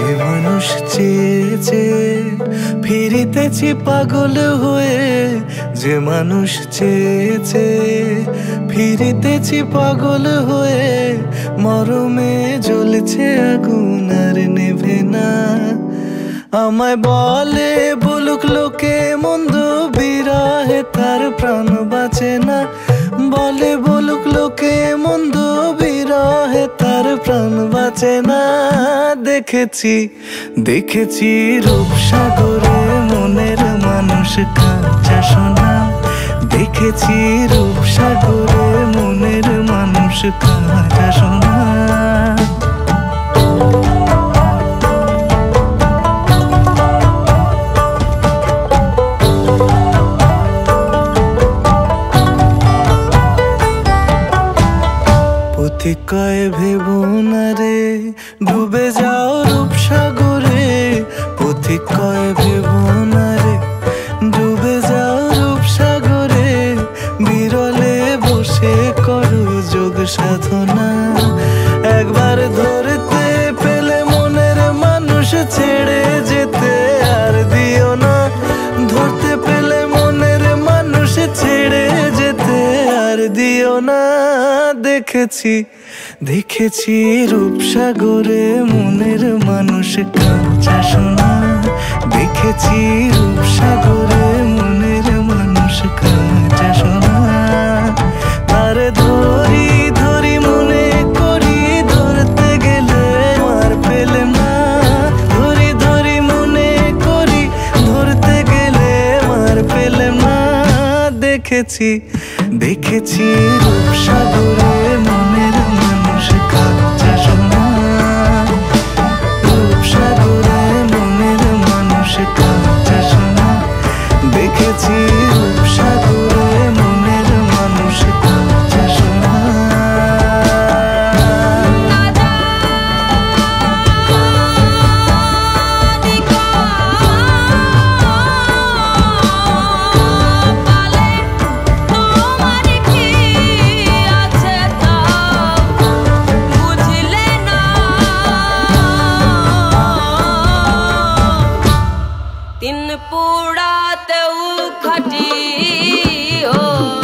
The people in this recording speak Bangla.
যে মানুষ চেয়েছে, ফিরিতেছি পাগল হয়ে। যে মানুষ চেয়েছে, ফিরিতেছি পাগল হয়ে। মরমে জ্বলছে আগুন আর নেভে না। আমায় বলে, বলুক লোকে মন্দ বিরাহে, তার প্রাণ বাঁচে না। বলে, বলুক লোকে মন্দ তার প্রাণ বাঁচে না, দেখেছি দেখেছি রূপসাগরে মনের মানুষ কাঁচা সোনা। দেখেছি রূপসাগরে মনের মানুষ কাঁচা সোনা। পথিক কয় ভেব রে? ডুবে যাও রূপসাগরে। পথিক কয় ভেব রে? ডুবে যাও রূপসাগরে। বিরলে বসে করো যোগ সাধনা। একবার ধরতে পেলে মনের মানুষ ছেড়ে যেতে আর দিও না। ধরতে পেলে মনের মানুষ ছেড়ে যেতে আর দিও না। দেখেছি দেখেছি রূপসাগরে মনের মানুষ কাঁচা সোনা। দেখেছি রূপসাগরে মনের মানুষ কাঁচা সোনা। আর ধরি ধরি মনে করি, ধরতে গেলে আর পেলে না। ধরি ধরি মনে করি, ধরতে গেলে আর পেলে না। দেখেছি দেখেছি রূপসাগর तिन पूड़ा तऊ खटी हो।